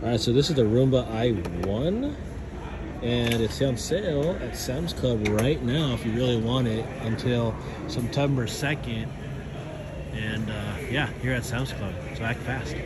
All right, so this is the Roomba i1, and it's on sale at Sam's Club right now if you really want it until September 2nd. And uh, yeah, here at Sam's Club, so act fast.